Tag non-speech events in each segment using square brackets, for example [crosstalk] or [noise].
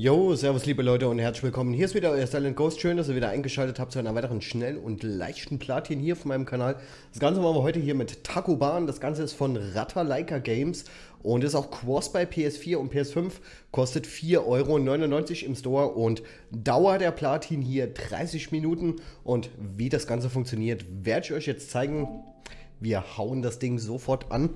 Jo, servus liebe Leute und herzlich willkommen. Hier ist wieder euer Silent Ghost. Schön, dass ihr wieder eingeschaltet habt zu einer weiteren schnell und leichten Platin hier auf meinem Kanal. Das Ganze machen wir heute hier mit Takuban. Das Ganze ist von Ratalaika Games und ist auch Cross bei PS4 und PS5. Kostet 4,99 Euro im Store und Dauer der Platin hier 30 Minuten. Und wie das Ganze funktioniert, werde ich euch jetzt zeigen. Wir hauen das Ding sofort an.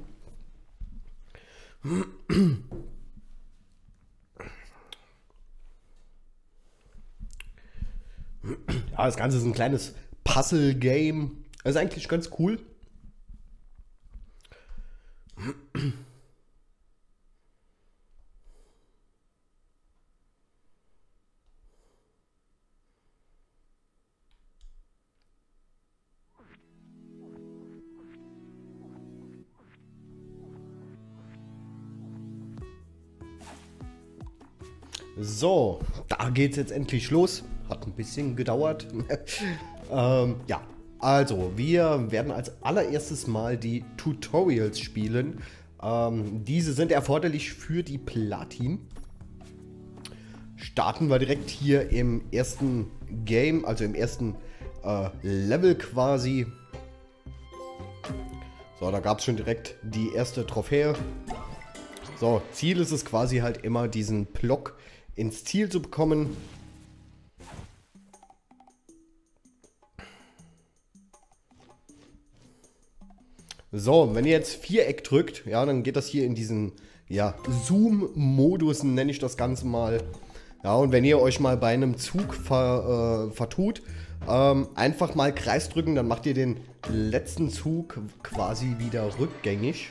[clears throat] Ja, das Ganze ist ein kleines Puzzle-Game. Ist eigentlich ganz cool. So, da geht's jetzt endlich los. Hat ein bisschen gedauert. [laughs] ähm, ja, also wir werden als allererstes mal die Tutorials spielen. Ähm, diese sind erforderlich für die Platin. Starten wir direkt hier im ersten Game, also im ersten äh, Level quasi. So, da gab es schon direkt die erste Trophäe. So, Ziel ist es quasi halt immer, diesen Block ins Ziel zu bekommen. So, wenn ihr jetzt Viereck drückt, ja, dann geht das hier in diesen, ja, Zoom-Modus, nenne ich das Ganze mal. Ja, und wenn ihr euch mal bei einem Zug ver, äh, vertut, ähm, einfach mal Kreis drücken, dann macht ihr den letzten Zug quasi wieder rückgängig.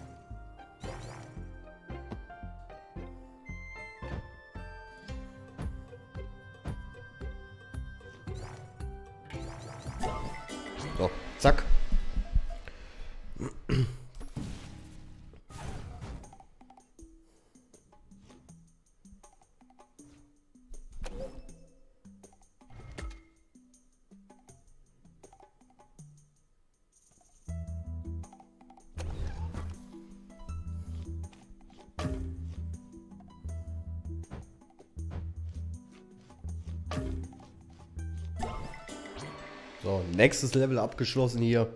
nächstes Level abgeschlossen hier.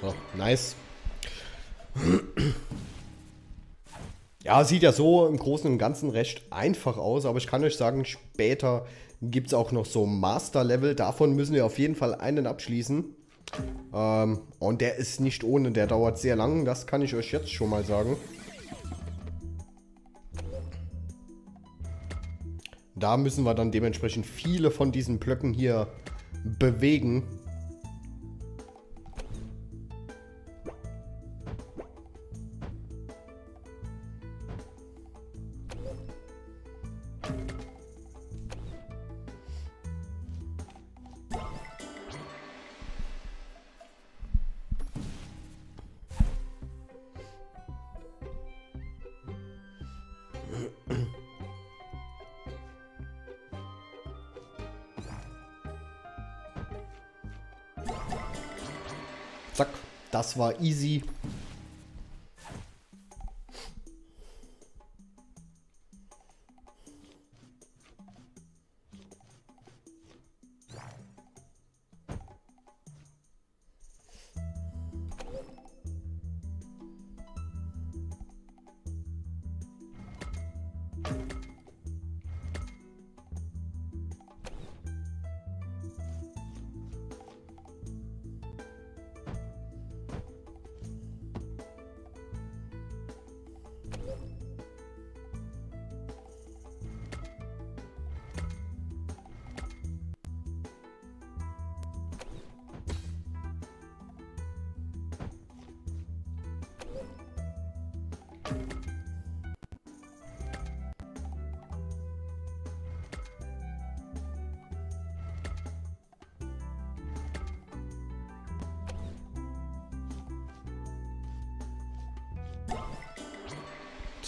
So, nice. Ja, sieht ja so im Großen und Ganzen recht einfach aus, aber ich kann euch sagen, später gibt es auch noch so Master-Level. Davon müssen wir auf jeden Fall einen abschließen. Ähm, und der ist nicht ohne, der dauert sehr lang, das kann ich euch jetzt schon mal sagen. Da müssen wir dann dementsprechend viele von diesen Blöcken hier bewegen. Das war easy.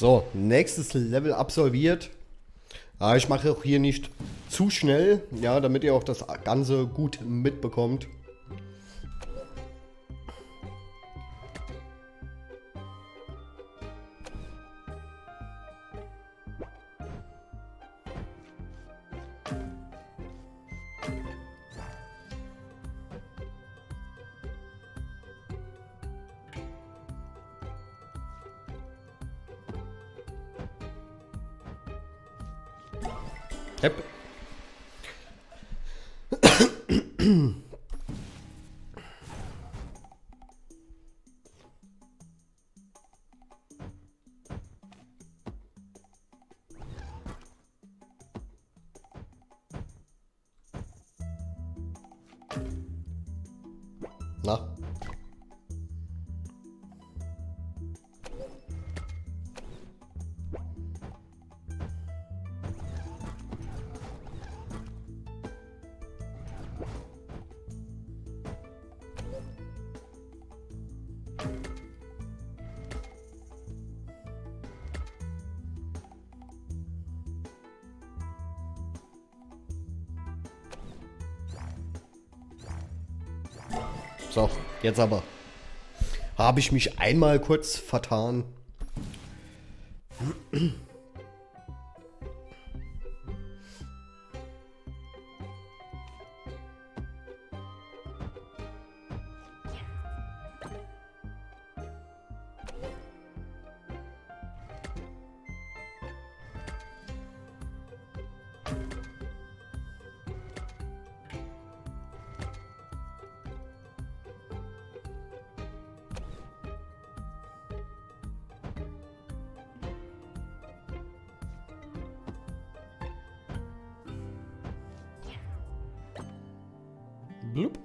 So, nächstes Level absolviert. Aber ich mache auch hier nicht zu schnell, ja, damit ihr auch das Ganze gut mitbekommt. Yep. So, jetzt aber. Habe ich mich einmal kurz vertan. Blub.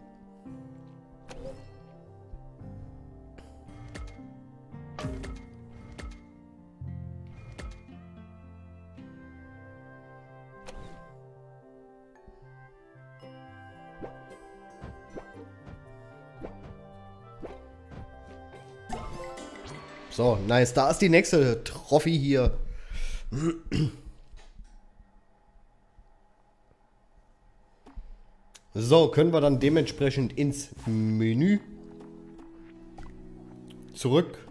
So, nice. Da ist die nächste Trophy hier. So, können wir dann dementsprechend ins Menü. Zurück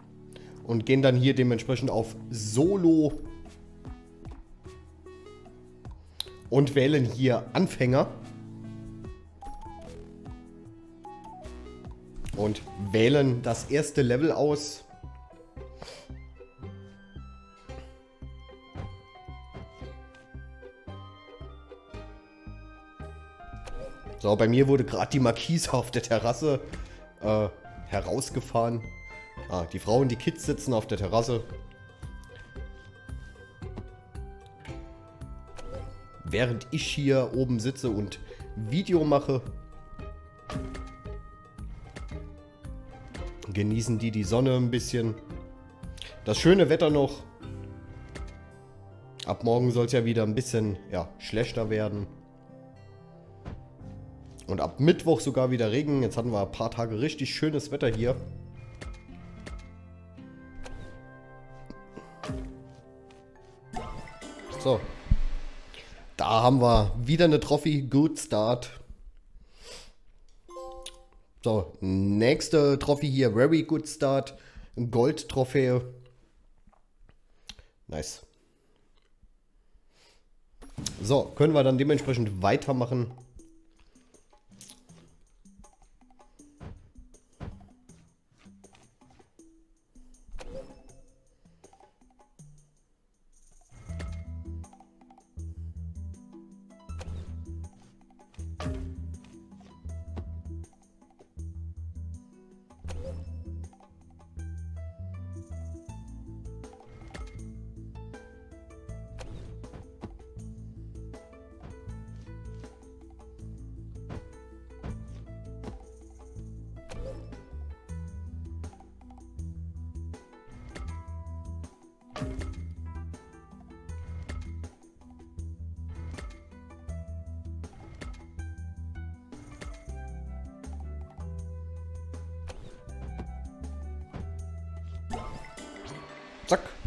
und gehen dann hier dementsprechend auf Solo. Und wählen hier Anfänger. Und wählen das erste Level aus. So, bei mir wurde gerade die Markise auf der Terrasse äh, herausgefahren. Ah, die Frau und die Kids sitzen auf der Terrasse. Während ich hier oben sitze und Video mache, genießen die die Sonne ein bisschen. Das schöne Wetter noch. Ab morgen soll es ja wieder ein bisschen ja, schlechter werden. Und ab Mittwoch sogar wieder Regen. Jetzt hatten wir ein paar Tage richtig schönes Wetter hier. So. Da haben wir wieder eine Trophy. Good Start. So, nächste Trophy hier. Very Good Start. Gold-Trophäe. Nice. So, können wir dann dementsprechend weitermachen.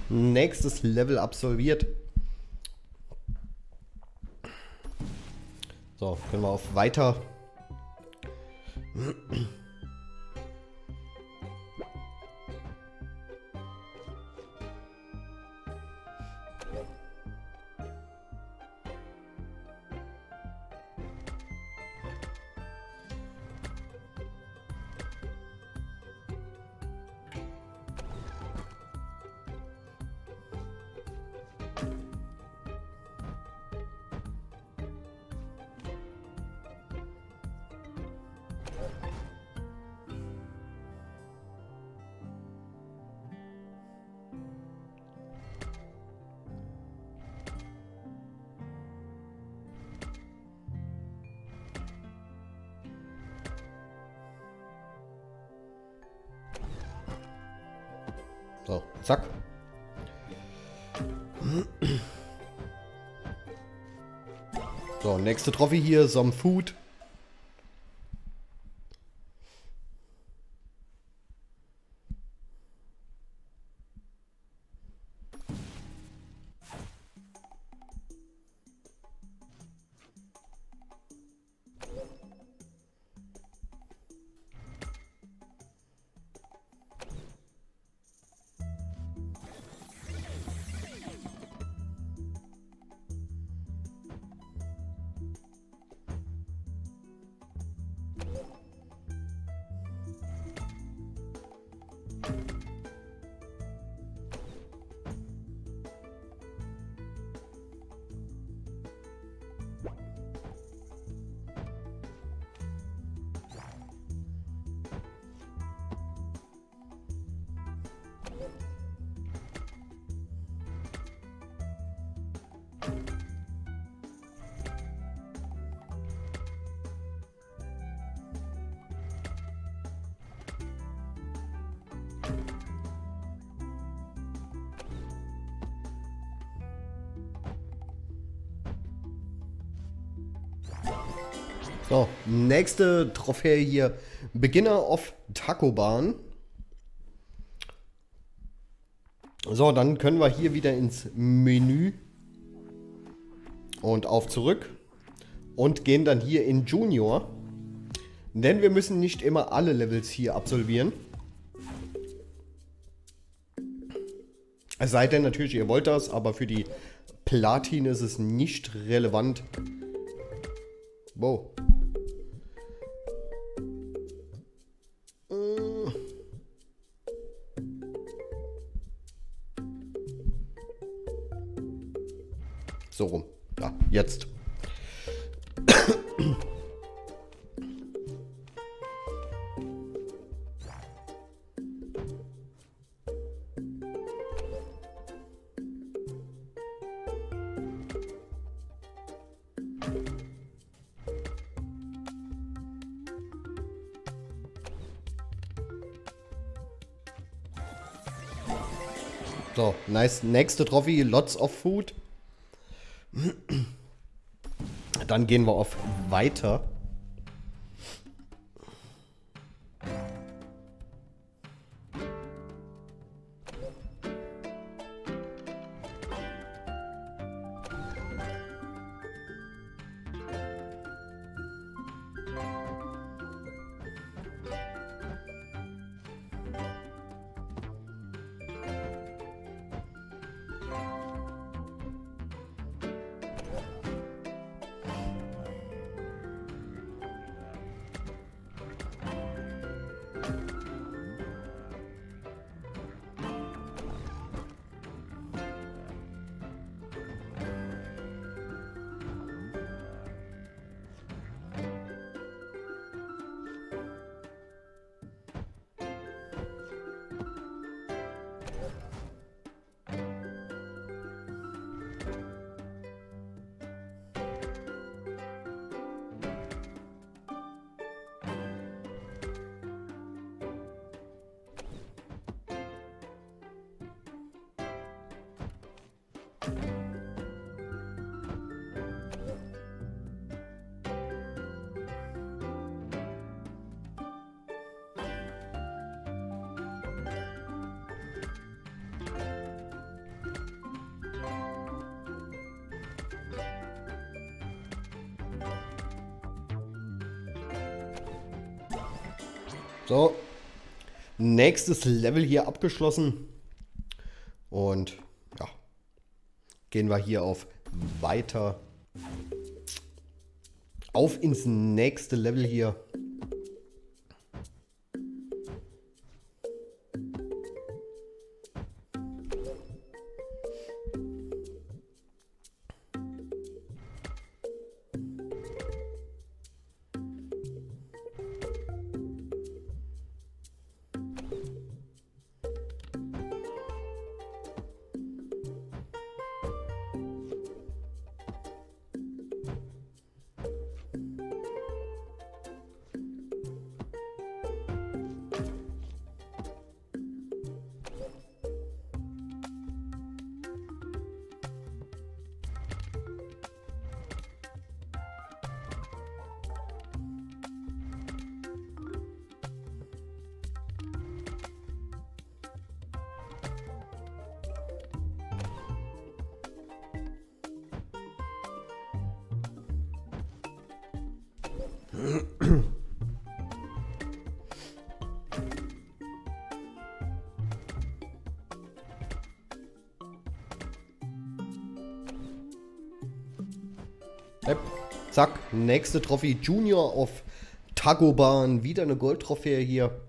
Nächstes Level absolviert. So, können wir auf Weiter So, zack. So, nächste Trophy hier, some food. So, nächste Trophäe hier. Beginner of Tacoban. So, dann können wir hier wieder ins Menü und auf zurück und gehen dann hier in Junior. Denn wir müssen nicht immer alle Levels hier absolvieren. Es sei denn natürlich, ihr wollt das, aber für die Platin ist es nicht relevant. Wow. So rum. Ja, jetzt. So, nice. Nächste Trophy, lots of food. Dann gehen wir auf Weiter. So, nächstes Level hier abgeschlossen. Und gehen wir hier auf weiter. Auf ins nächste Level hier. Zack, nächste Trophäe Junior auf Tagoban. Wieder eine Goldtrophäe hier.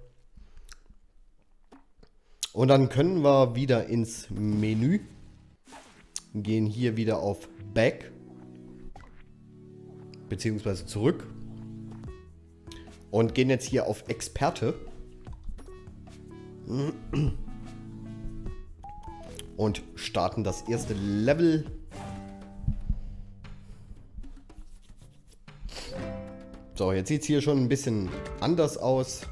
Und dann können wir wieder ins Menü. Gehen hier wieder auf Back. Beziehungsweise zurück. Und gehen jetzt hier auf Experte. Und starten das erste Level. So, jetzt sieht es hier schon ein bisschen anders aus.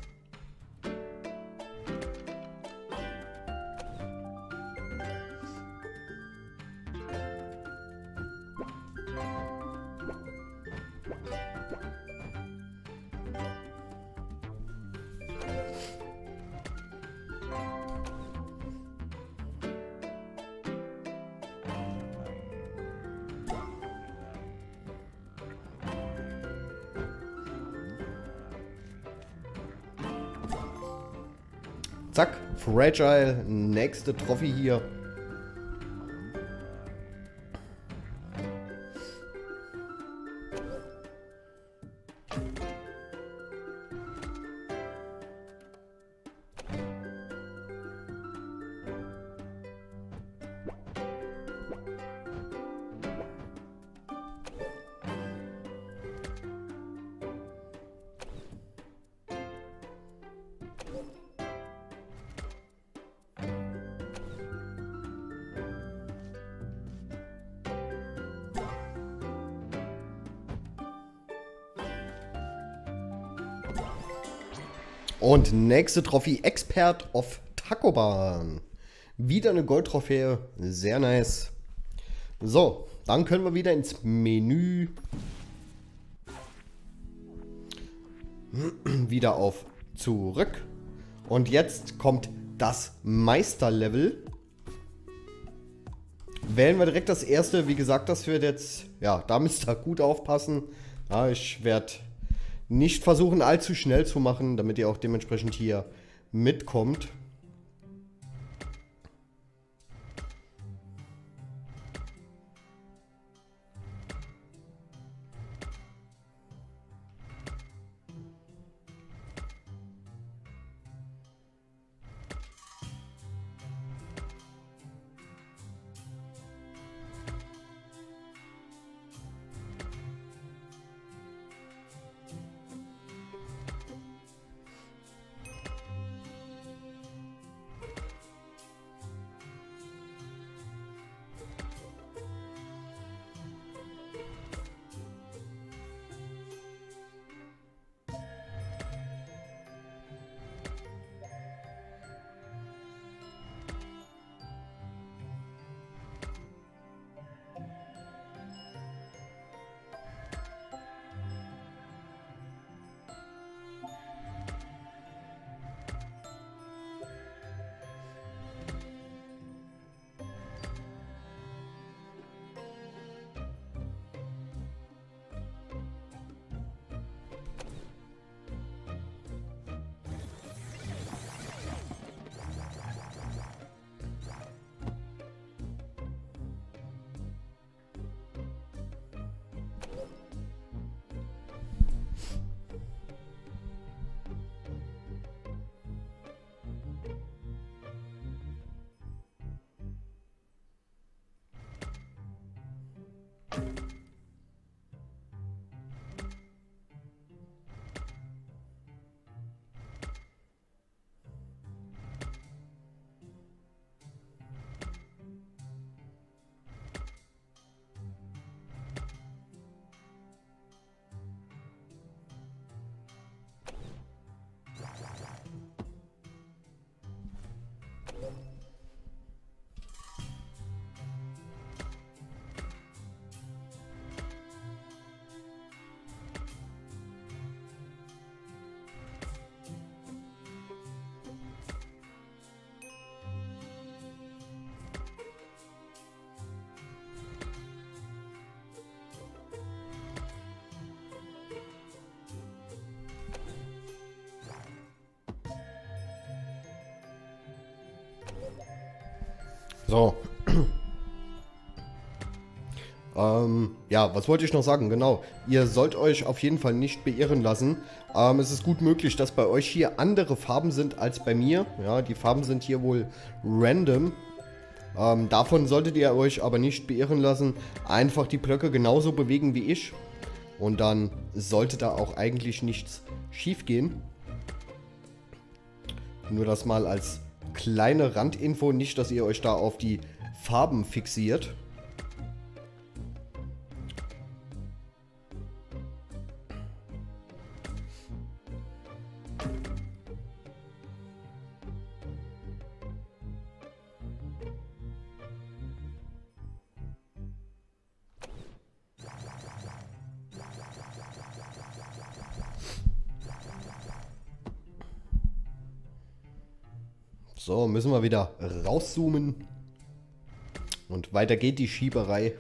Fragile, nächste Trophy hier. Nächste Trophäe Expert of Tacoban. Wieder eine Goldtrophäe. Sehr nice. So, dann können wir wieder ins Menü. [clears throat] wieder auf zurück. Und jetzt kommt das Meisterlevel. Wählen wir direkt das erste. Wie gesagt, das wird jetzt, ja, da müsst ihr gut aufpassen. Ja, ich werde nicht versuchen allzu schnell zu machen, damit ihr auch dementsprechend hier mitkommt. So. ähm, ja, was wollte ich noch sagen? Genau. Ihr sollt euch auf jeden Fall nicht beirren lassen. Ähm, es ist gut möglich, dass bei euch hier andere Farben sind als bei mir. Ja, die Farben sind hier wohl random. Ähm, davon solltet ihr euch aber nicht beirren lassen. Einfach die Blöcke genauso bewegen wie ich. Und dann sollte da auch eigentlich nichts schief gehen. Nur das mal als kleine Randinfo, nicht, dass ihr euch da auf die Farben fixiert. So, müssen wir wieder rauszoomen. Und weiter geht die Schieberei.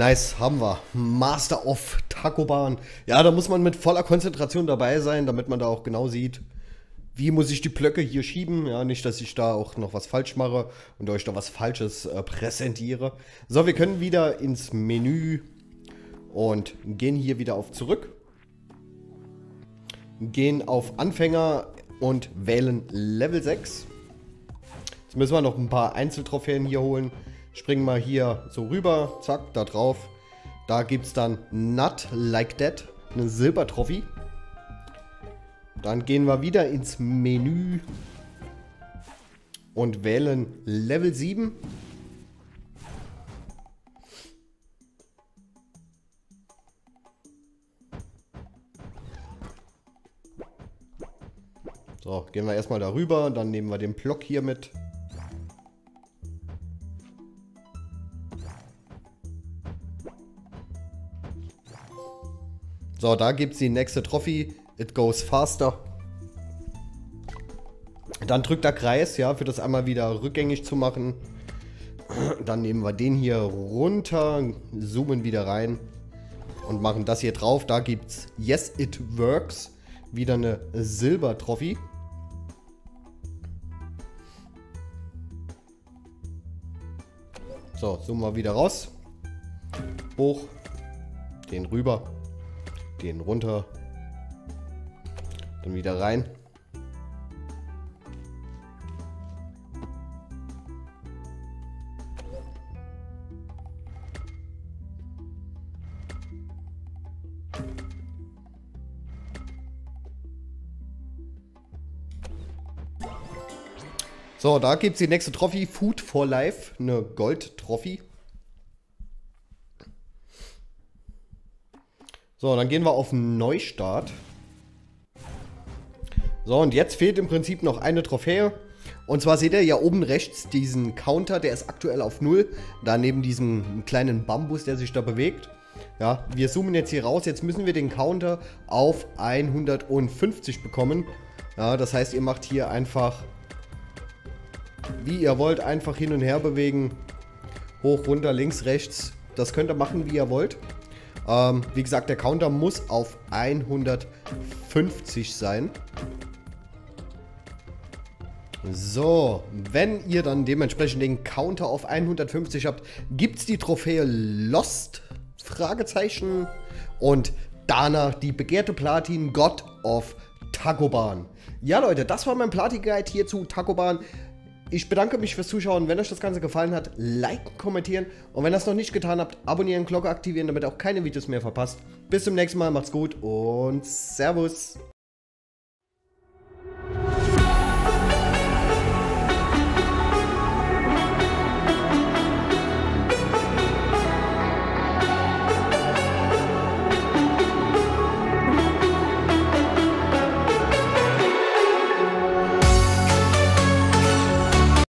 Nice, haben wir. Master of Takoban. Ja, da muss man mit voller Konzentration dabei sein, damit man da auch genau sieht, wie muss ich die Blöcke hier schieben. Ja, nicht, dass ich da auch noch was falsch mache und euch da was Falsches äh, präsentiere. So, wir können wieder ins Menü und gehen hier wieder auf Zurück. Gehen auf Anfänger und wählen Level 6. Jetzt müssen wir noch ein paar Einzeltrophäen hier holen. Springen wir hier so rüber, zack, da drauf. Da gibt es dann Not Like That, eine Silbertrophy. Dann gehen wir wieder ins Menü und wählen Level 7. So, gehen wir erstmal darüber, dann nehmen wir den Block hier mit. So, da gibt es die nächste Trophy. It goes faster. Dann drückt der Kreis, ja, für das einmal wieder rückgängig zu machen. Dann nehmen wir den hier runter, zoomen wieder rein und machen das hier drauf. Da gibt es Yes, it works. Wieder eine Silber-Trophy. So, zoomen wir wieder raus. Hoch. Den rüber. Den runter. Dann wieder rein. So, da gibt es die nächste Trophy, Food for Life, eine Gold-Trophy. So, dann gehen wir auf Neustart. So, und jetzt fehlt im Prinzip noch eine Trophäe. Und zwar seht ihr ja oben rechts diesen Counter, der ist aktuell auf 0. Da neben diesem kleinen Bambus, der sich da bewegt. Ja, wir zoomen jetzt hier raus. Jetzt müssen wir den Counter auf 150 bekommen. Ja, das heißt, ihr macht hier einfach wie ihr wollt, einfach hin und her bewegen. Hoch, runter, links, rechts. Das könnt ihr machen, wie ihr wollt. Ähm, wie gesagt, der Counter muss auf 150 sein. So, wenn ihr dann dementsprechend den Counter auf 150 habt, gibt es die Trophäe Lost? Fragezeichen. Und danach die begehrte Platin God of Tagoban. Ja, Leute, das war mein Platin-Guide hier zu Tagoban. Ich bedanke mich fürs Zuschauen. Wenn euch das Ganze gefallen hat, liken, kommentieren. Und wenn ihr das noch nicht getan habt, abonnieren, Glocke aktivieren, damit ihr auch keine Videos mehr verpasst. Bis zum nächsten Mal, macht's gut und Servus.